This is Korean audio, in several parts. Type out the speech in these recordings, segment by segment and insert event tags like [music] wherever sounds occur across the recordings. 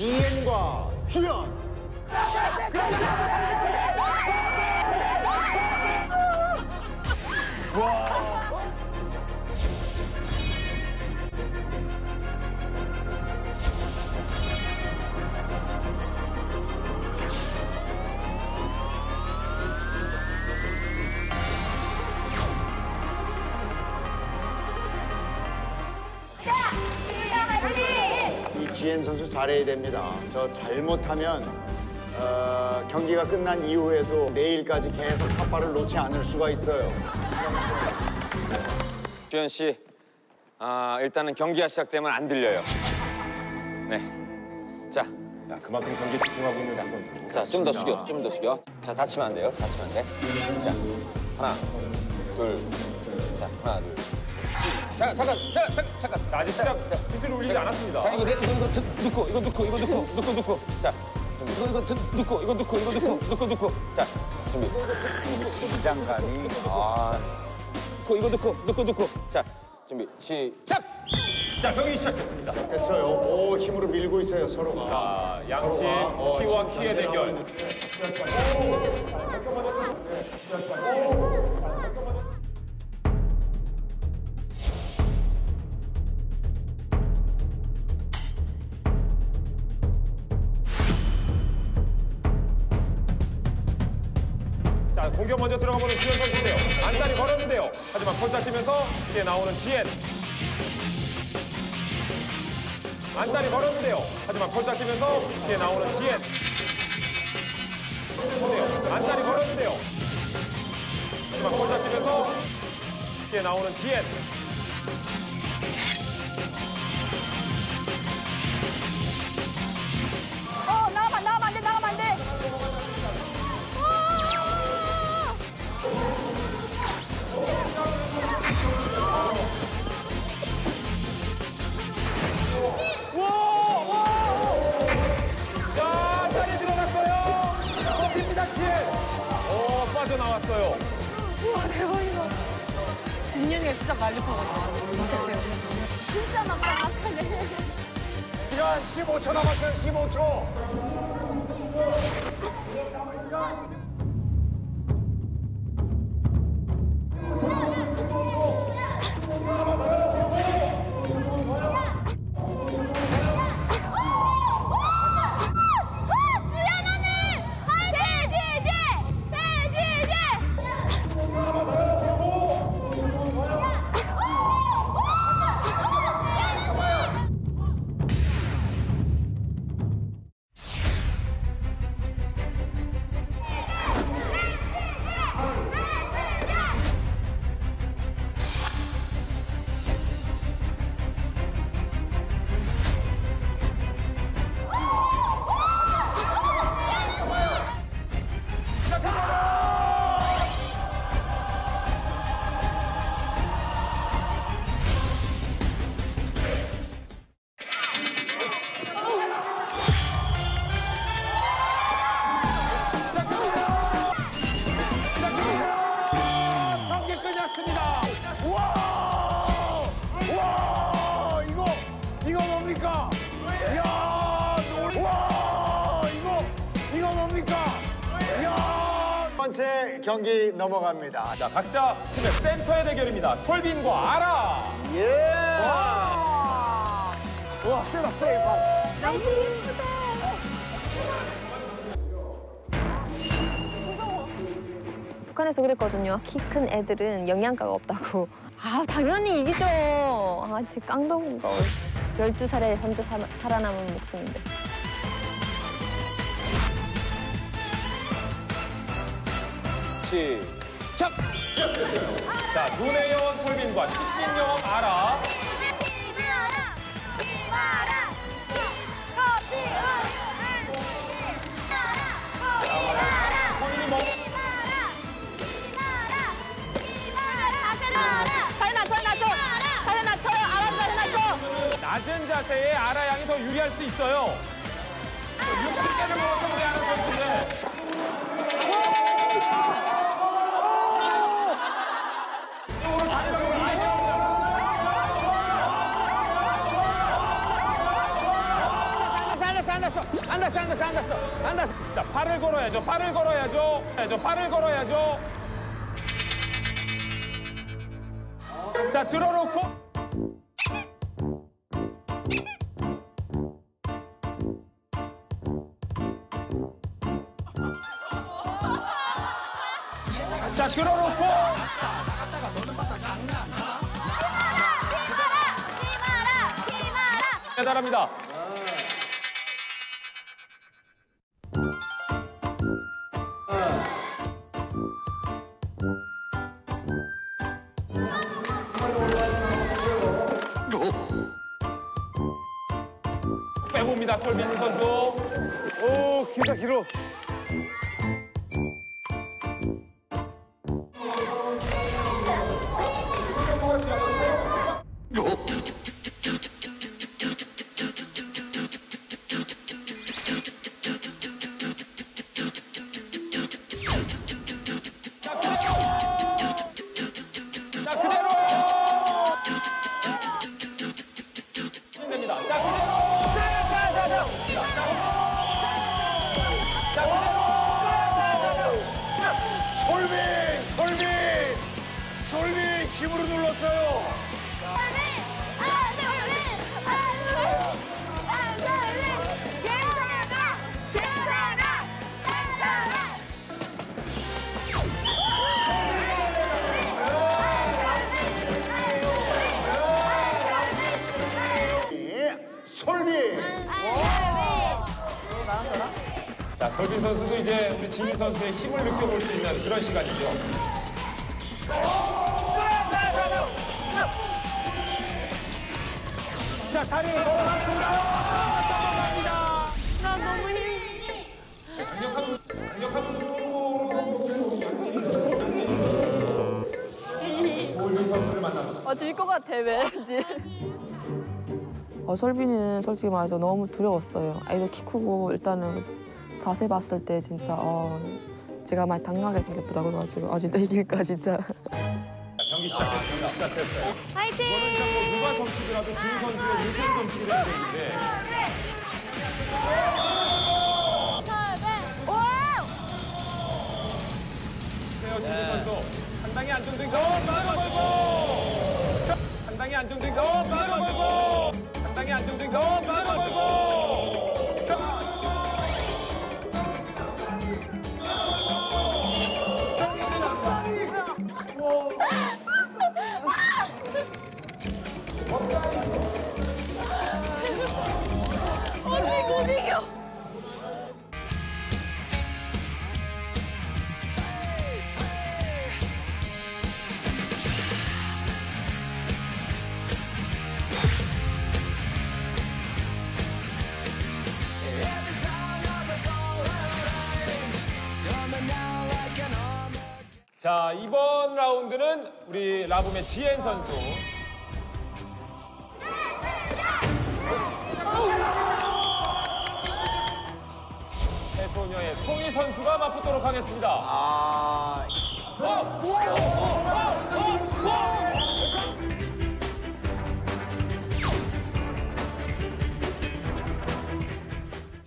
지엔과 주연. 이 지엔 선수 잘해야 됩니다. 저 잘못하면 어, 경기가 끝난 이후에도 내일까지 계속 삿발을 놓지 않을 수가 있어요. 주현 씨, 아, 일단은 경기가 시작되면 안 들려요. 네. 자, 야, 그만큼 경기에 집중하고 있는 두 선수. 자, 좀 더 숙여, 좀 더 숙여. 자, 다치면 안 돼요. 다치면 안 돼. 자, 하나, 둘, 자, 하나, 둘. 잠깐, 잠깐, 잠깐, 잠깐, 잠깐. 아직 시작 휘슬 울리지 않았습니다. 자, 이거 이거 이거 드- 넣고, 이거 넣고, 이거 넣고, 넣고, 넣고. 자, 준비. 이거 이거 드- 넣고, 이거 넣고, 이거 넣고, 넣고, 넣고. 자, 준비. 긴장감이 아, 넣고, 이거 넣고, 넣고, 넣고. 자, 준비. 시작. 자, 경기 시작됐습니다. 됐어요. 오 힘으로 밀고 있어요 서로가. 자, 양 서로가, 팀의 어, 키와 키의 대결. 공격 먼저 들어가보는 주현 선수인데요. 안달이 걸었는데요. 하지만 폴짝 뛰면서 이제 나오는 지엔. 안달이 걸었는데요. 하지만 폴짝 뛰면서 이제 나오는 지엔. 안달이 걸었는데요. 하지만 폴짝 뛰면서 이제 나오는 지엔. 말리파거든요. 진짜 막막하네. 시간 15초 남았어요. 15초. 경기 번째 경기 넘어갑니다. 자, 각자 팀의 센터의 대결입니다. 솔빈과 아라! 예. 와, 세다 세. 북한에서 그랬거든요. 키 큰 애들은 영양가가 없다고. 아, 당연히 이기죠. 아, 제 깡동인 거. 12살에 혼자 사- 살아남은 목숨인데. 시작. 자, 눈의 여원 솔빈과 식신여원 아라. 본인이 뭐. 낮은 자세에 아라 양이 더 유리할 수 있어요. 60개를 먹었던 우리 아는 선수인데. 안 났어 안 났어 안 났어 안 났어 자, 팔을 걸어야죠. 팔을 걸어야죠. 야죠, 팔을 걸어야죠. 자, 들어놓고. 자, 들어놓고. 대단합니다. 솔빈 선수. 오 길다 길어. 힘으로 눌렀어요. 자, 설빈 선수도 이제 우리 지민 선수의 힘을 느껴볼 수 있는 그런 시간이죠. 자, 걸어놨습니다. 넘어갑니다. 나 너무 힘. 강력한, 강력한 솔빈 선수를 만났습니다. 어, 질것 같아, 왠지. [laughs] 어, 설빈이는 솔직히 말해서 너무 두려웠어요. 아이도 키 크고 일단은 자세 봤을 때 진짜 어, 제가 많이 당하게 생겼더라고요. 가지고 아 진짜 이길까 진짜. 자, 경기 시작했습니다. 시작했어요. 파이팅! 이거는 뭐 누가 점치더라도 지민 선수의 우선 점치기 되는 되는데 그래요, 지민 선수. 상당히 거빠 자, 이번 라운드는 우리 라붐의 지엔 선수. 해소녀의 송이 선수가 맞붙도록 하겠습니다. 아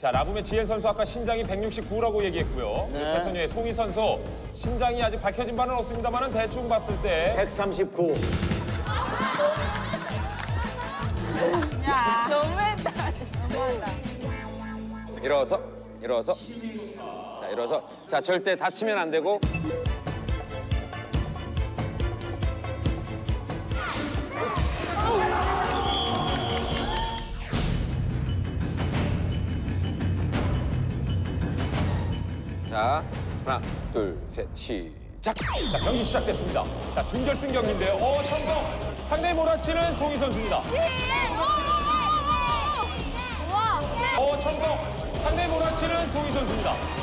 자, 라붐의 지혜 선수 아까 신장이 169라고 얘기했고요. 네. 해소녀의 송이 선수 신장이 아직 밝혀진 바는 없습니다만 대충 봤을 때 139. 너무했다, 진짜. 너무한다. 일어서 일어서 자 일어서 자 절대 다치면 안 되고 자 하나 둘 셋 시작 자, 경기 시작됐습니다. 자, 준결승 경기인데요. 어, 성공! 상대히 몰아치는 송이 선수입니다. 어, 성공! 상대히 몰아치는 송이 선수입니다.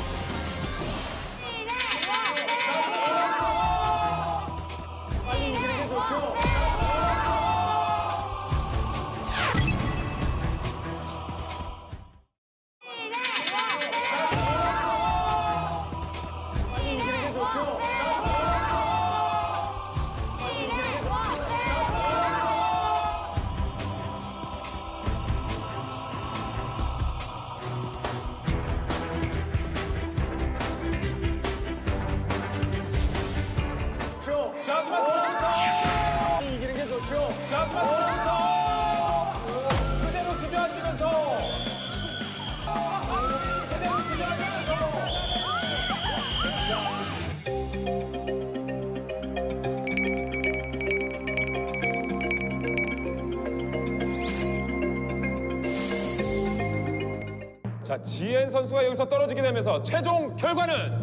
자, 지엔 선수가 여기서 떨어지게 되면서 최종 결과는